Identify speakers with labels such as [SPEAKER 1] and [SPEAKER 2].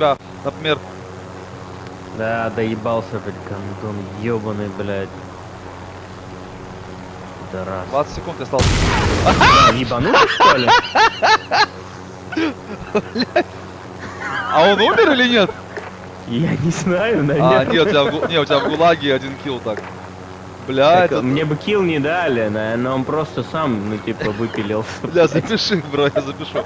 [SPEAKER 1] тебя, например,
[SPEAKER 2] Да, доебался, этот гандон ебаный, блядь. Да раз.
[SPEAKER 1] 20 секунд я стал...
[SPEAKER 2] Ебанутый, что ли?
[SPEAKER 1] А он умер или нет?
[SPEAKER 2] Я не знаю, наверное.
[SPEAKER 1] А, нет, у тебя, в не, у тебя в ГУЛАГе один килл так. Бля,
[SPEAKER 2] Так,
[SPEAKER 1] это...
[SPEAKER 2] Мне бы килл не дали, наверное, он просто сам, ну, типа, выпилился.
[SPEAKER 1] Бля, запиши, бро, я запишу.